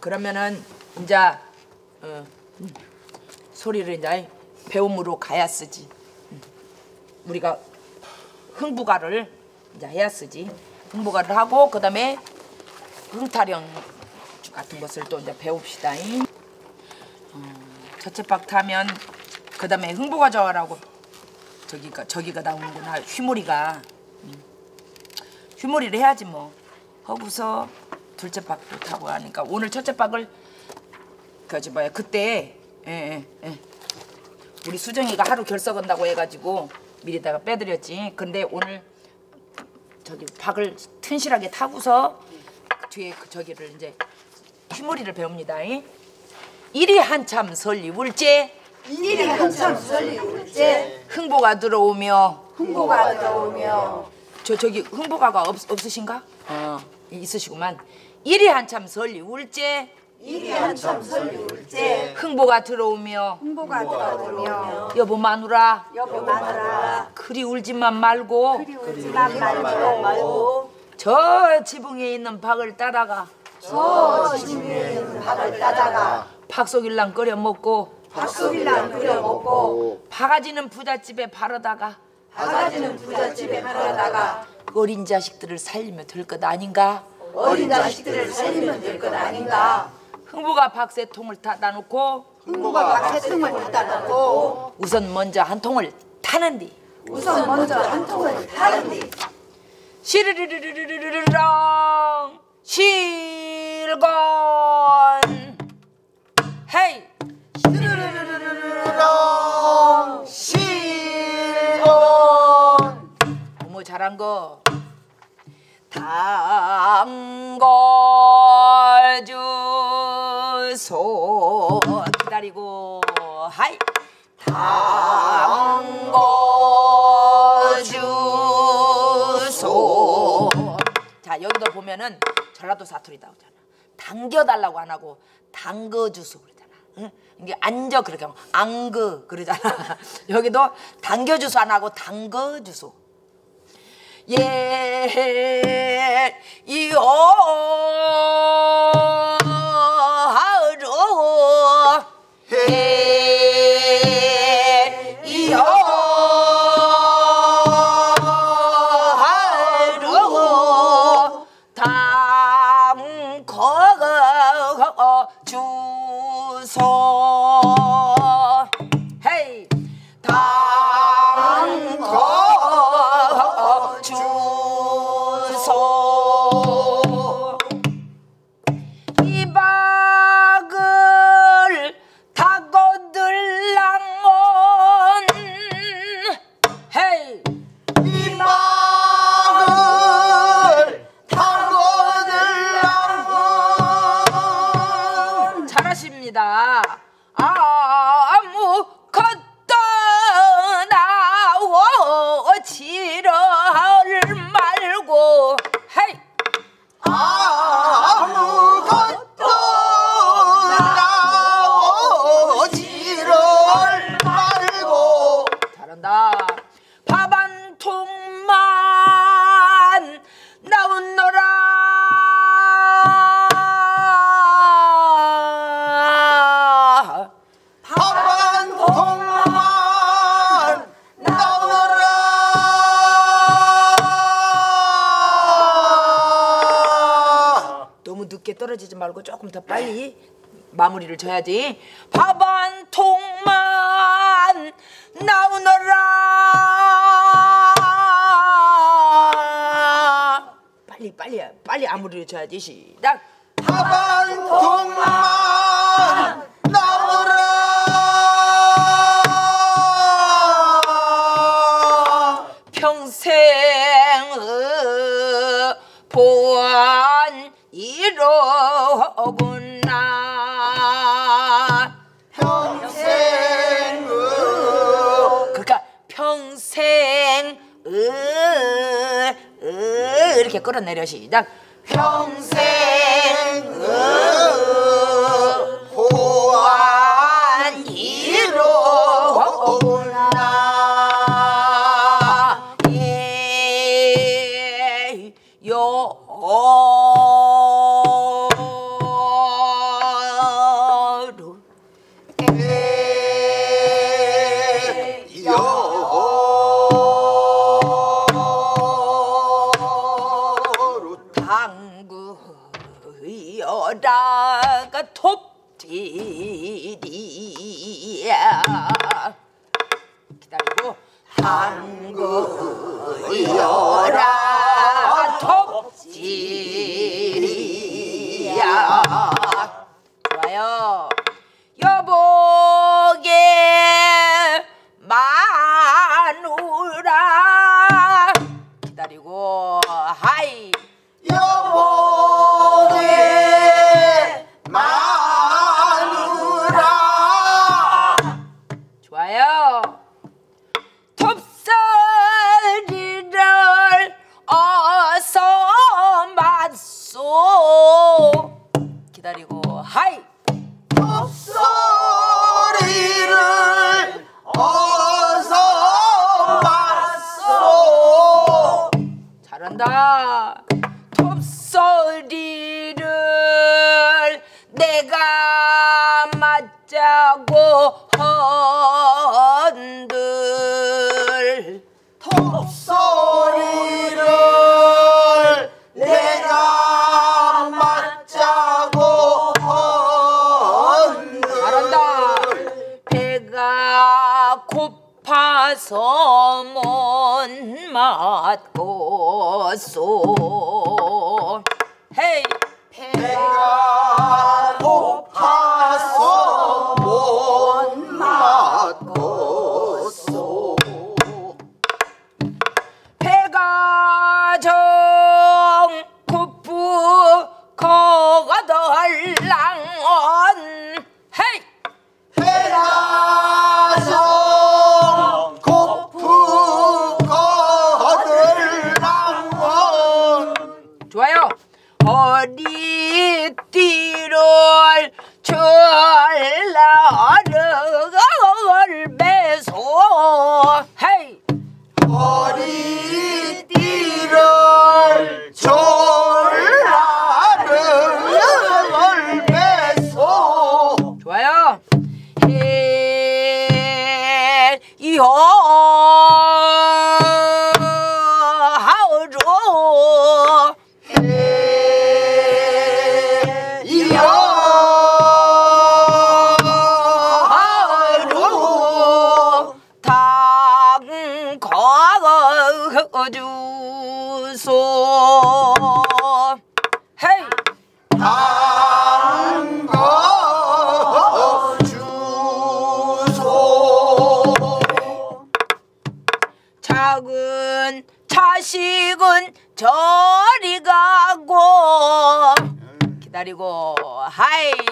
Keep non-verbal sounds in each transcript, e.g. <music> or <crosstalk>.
그러면은 이제 어, 음, 소리를 이제 배움으로 가야 쓰지. 음. 우리가 흥부가를 이제 해야 쓰지. 흥부가를 하고 그다음에 흥타령 같은 것을 또 이제 배웁시다. 어, 첫째박 타면 그다음에 흥부가 저라고 저기가 저기가 나오는구나 휘몰이가 음. 휘몰이를 해야지 뭐 하고서 둘째 박도 타고 하니까 오늘 첫째 박을 그지 뭐야 그때 예, 예, 예. 우리 수정이가 하루 결석한다고 해가지고 미리다가 빼드렸지. 근데 오늘 저기 박을 튼실하게 타고서 뒤에 그 저기를 이제 휘몰이를 배웁니다. 이. 일이 한참 설리 울제 일이 한참 설리 울제 흥보가 들어오며. 흥부가 들어오며. 저 저기 흥보가가 없, 없으신가? 어 있으시구만 일이 한참 설리 울제. 일이 한참 설리 울제. 흥보가 들어오며. 흥부가 들어오며. 여보 마누라. 여보 마누라. 그리 울지만 말고. 울지만 말고. 저 지붕에 있는 박을 따라가. 저 지붕에 있는 밥을 따다가. 박속일랑 끓여 먹고. 박수일랑 끓여 먹고. 바가지는 부잣집에 바르다가. 바가지는 부잣집에 팔아다가. 어린 자식들을 살리면 될 것 아닌가? 어린 자식들을 살리면 될 것 아닌가? 흥부가 박새통을 타다 놓고 흥부가 박새통을 갖다 놓고 우선 먼저 한 통을 타는디. 우선 먼저 한 통을 타는디. 시르르르르르르랑 실건. 헤이. 어머 잘한 거 담거주소. 기다리고. 하이. 담거주소. 자 여기도 보면은 전라도 사투리 나오잖아. 당겨달라고 안 하고 당거주소 그러잖아. 응? 이게 앉아 그렇게 하고 안그 그러잖아. <laughs> 여기도 당겨주소 안 하고 당거주소 예, 이어 너무 늦게 떨어지지 말고 조금 더 빨리 마무리를 져야지. 밥 한 통만 나오너라. 빨리 빨리 빨리 마무리를 져야지. 시작. 밥 한 통만 보안 이로구나. 평생을 그러니까 평생 으, 으, 이렇게 끌어내려 시작 평생 여로. 어, 네, 여로. 당구여다가 톱질이야. 기다리고. 당구여 받고 쏘 嗨。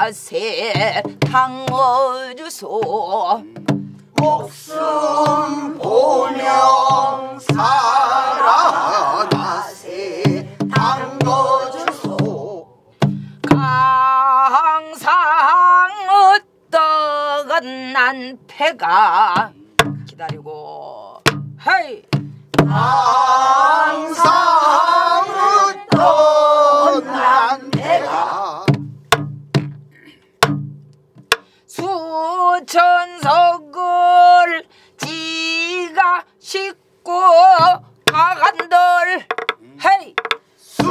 자세 당어주소. 목숨 보명 살아가세 당어주소. 강상 어떡은 난패가. 기다리고. 헤이. 항상 웃던 천석을 지가 싣고 가간들. 헤이! 수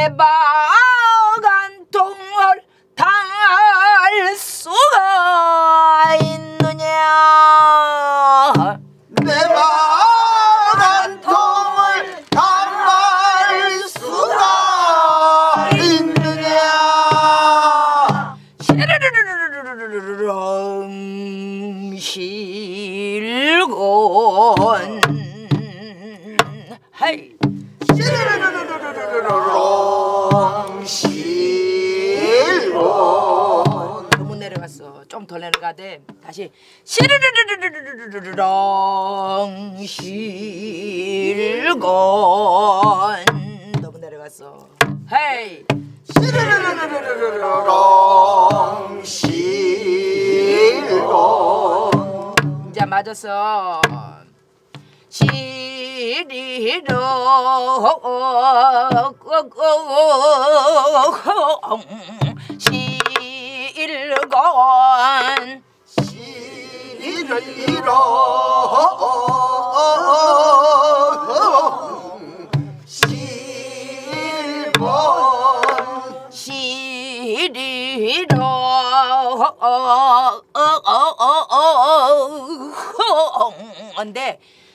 해방한 통을 당할 수가 있느냐 해방한 통을 당할 수가 있느냐 실곤 하이 Oh. 정실로. 너무 내려갔어. 좀 더 내려가대. 다시. 시르르르르르렁 실건 너무 내려갔어 헤이 시르르르르르렁 실건 이제 맞았어 이리로 실건 실리로 실건 실리로 근데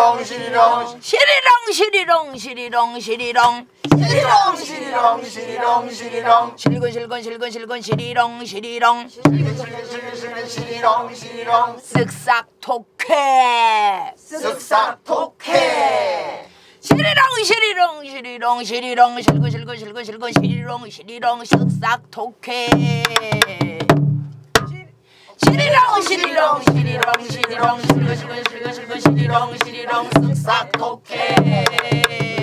시리롱 시리롱 시리롱 시리롱 시리롱 시리롱. 시리롱 시리롱 시리롱 시리롱. 실근 실근 실근 실근 시리롱 시리롱. 실근 실근 실근 실근 시리롱 시리롱. 쓱싹 토케 쓱싹 토케 시리롱 시리롱 시리롱 시리롱. 실근 실근 실근 실근 시리롱 시리롱. 쓱싹 토케 시리롱 시리롱 시리롱 시리롱 실거 실거 실거 실거 시리롱 시리롱 쓱싹 독해